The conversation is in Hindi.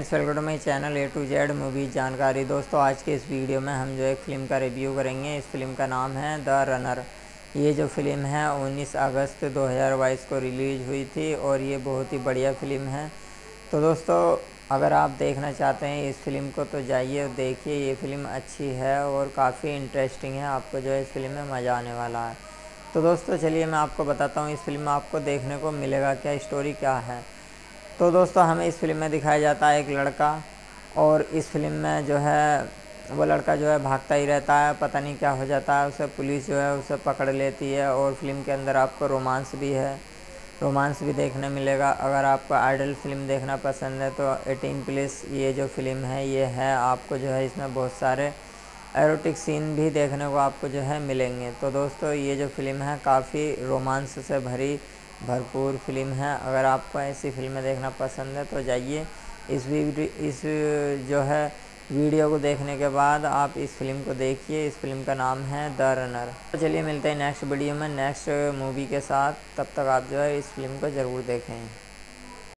Friends welcome to my channel A to Z movie जानकारी दोस्तों, आज के इस वीडियो में हम जो एक फ़िल्म का रिव्यू करेंगे। इस फ़िल्म का नाम है द रनर ये जो फ़िल्म है 19 अगस्त 2022 को रिलीज़ हुई थी और ये बहुत ही बढ़िया फ़िल्म है। तो दोस्तों, अगर आप देखना चाहते हैं इस फ़िल्म को तो जाइए और देखिए, ये फ़िल्म अच्छी है और काफ़ी इंटरेस्टिंग है। आपको जो है इस फ़िल्म में मज़ा आने वाला है। तो दोस्तों, चलिए मैं आपको बताता हूँ, इस फ़िल्म में आपको देखने को मिलेगा क्या स्टोरी क्या है। तो दोस्तों, हमें इस फ़िल्म में दिखाया जाता है एक लड़का और इस फ़िल्म में जो है, वो लड़का जो है भागता ही रहता है, पता नहीं क्या हो जाता है, उसे पुलिस जो है, उसे पकड़ लेती है और फ़िल्म के अंदर आपको रोमांस भी है। रोमांस भी देखने मिलेगा। अगर आपको आइडल फ़िल्म देखना पसंद है तो एटीन प्लस ये जो फ़िल्म है, ये है आपको जो है, इसमें बहुत सारे एरोटिक सीन भी देखने को आपको जो है मिलेंगे। तो दोस्तों, ये जो फ़िल्म है, काफ़ी रोमांस से भरी भरपूर फ़िल्म है। अगर आपको ऐसी फ़िल्में देखना पसंद है तो जाइए। इस इस जो है, वीडियो को देखने के बाद आप इस फ़िल्म को देखिए। इस फ़िल्म का नाम है द रनर तो चलिए मिलते हैं नेक्स्ट वीडियो में नेक्स्ट मूवी के साथ। तब तक आप जो है, इस फ़िल्म को ज़रूर देखें।